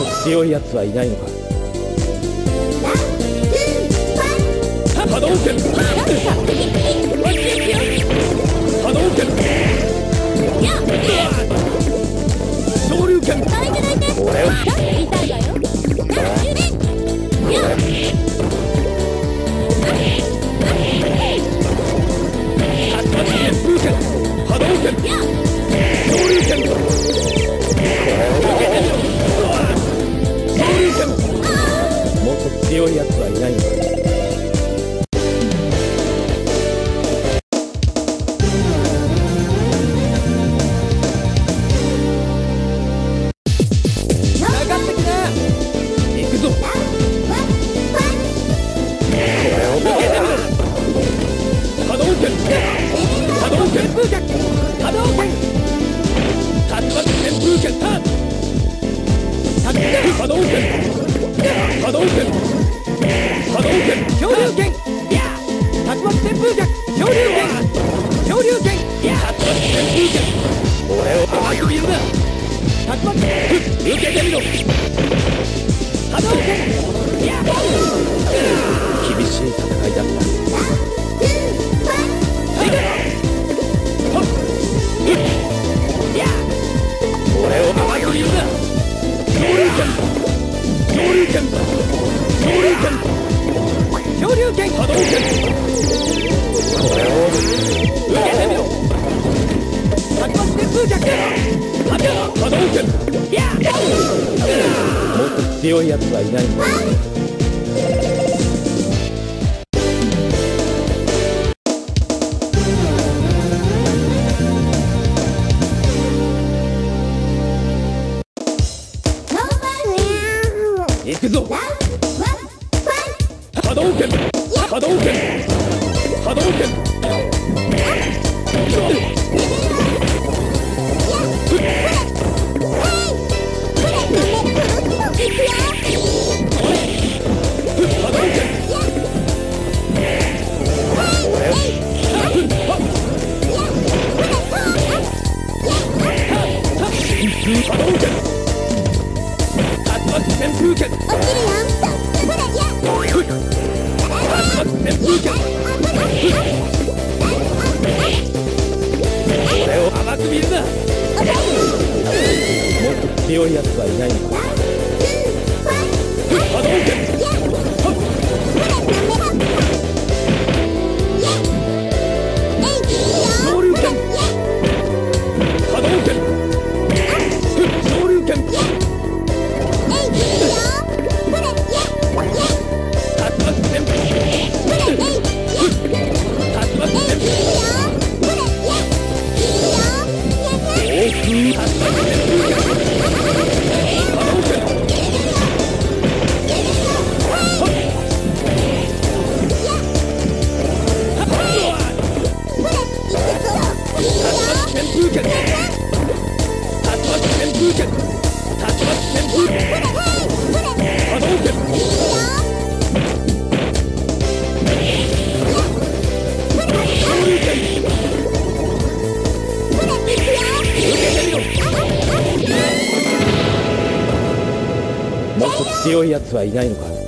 と強いやつはいないのか。波動拳。波動拳。昇竜拳。俺は波動拳。竜拳。これを強いやつはいないのかもっと強いやつはいないのもっと強いやつはいないのか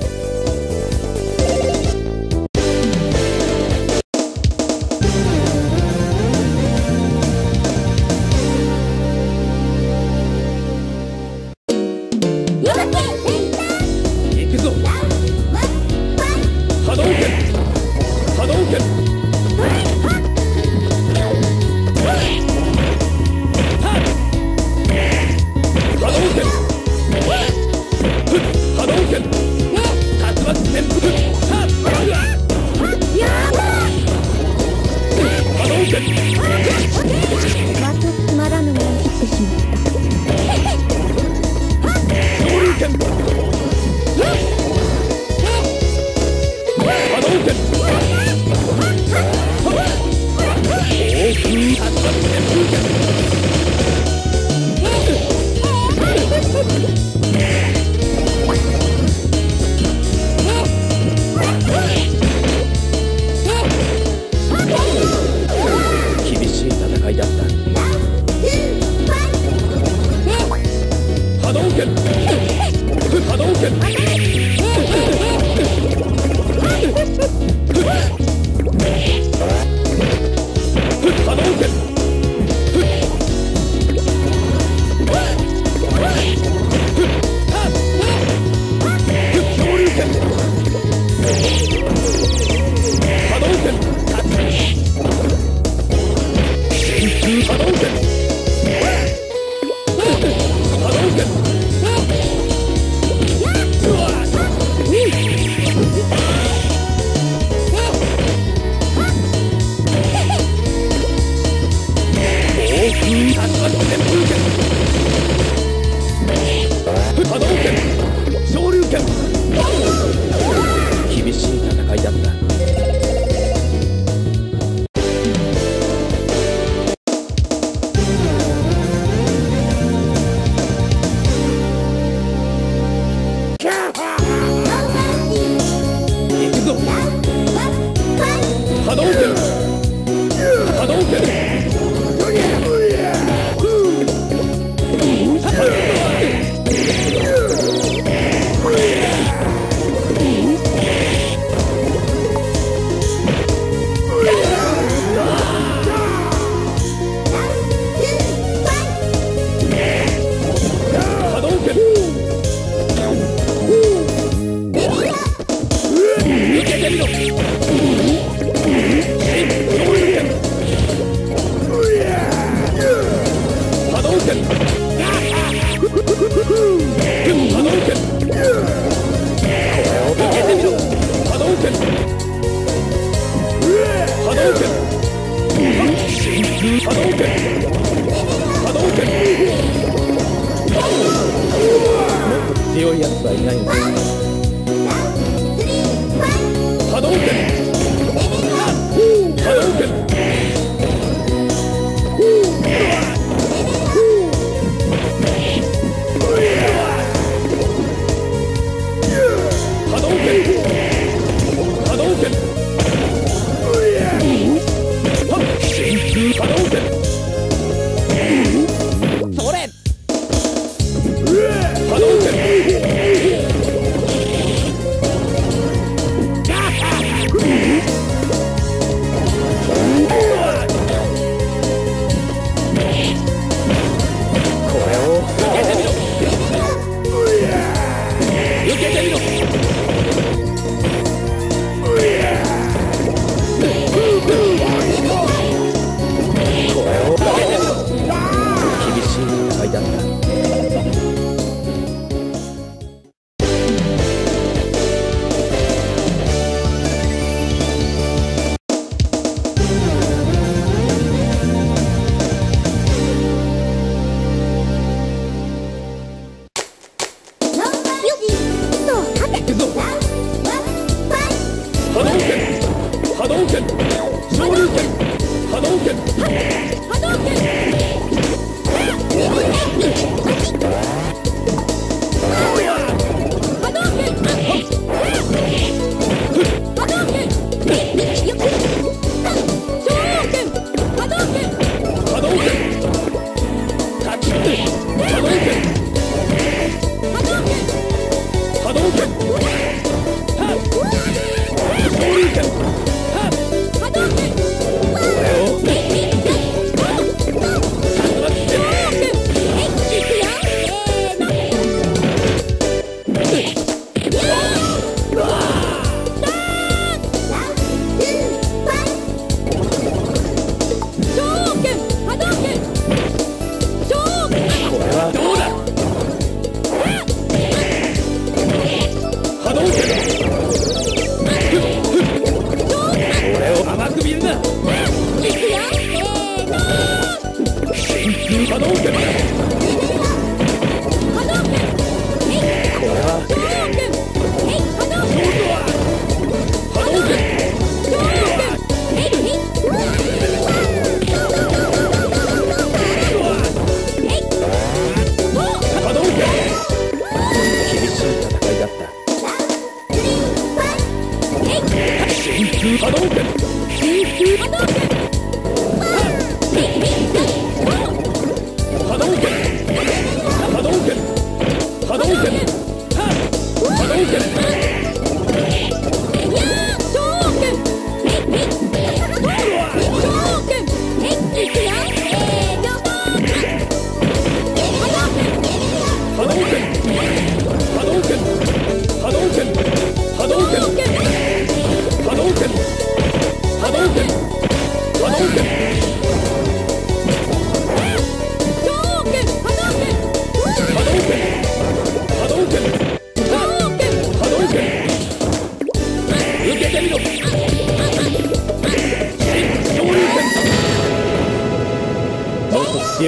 一世藝。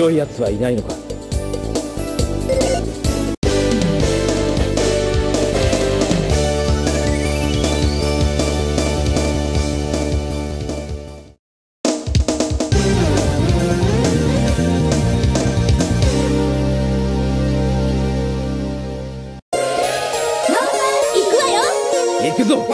白いやつはいないのか。行くぞ。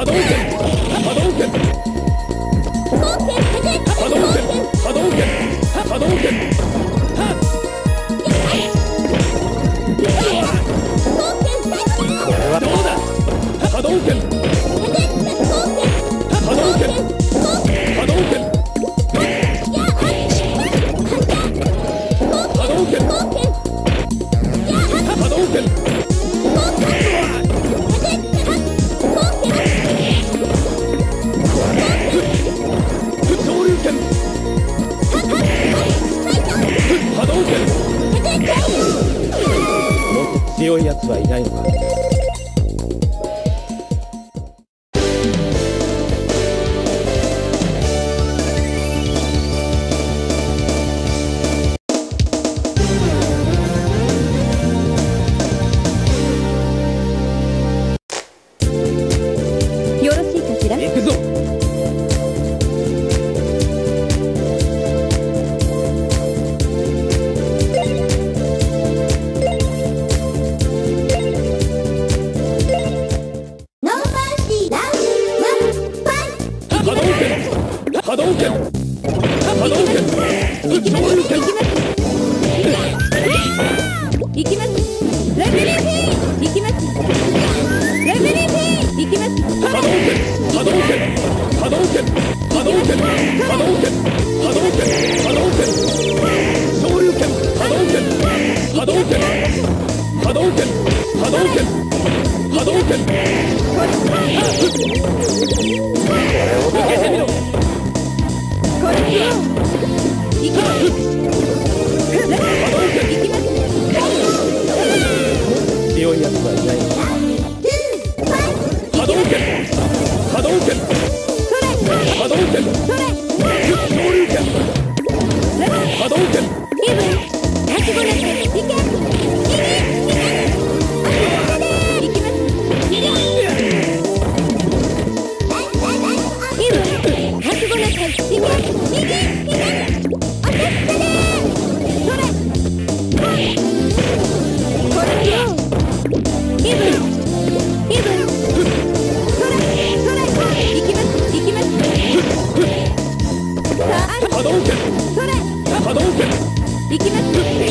波動拳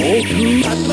きます。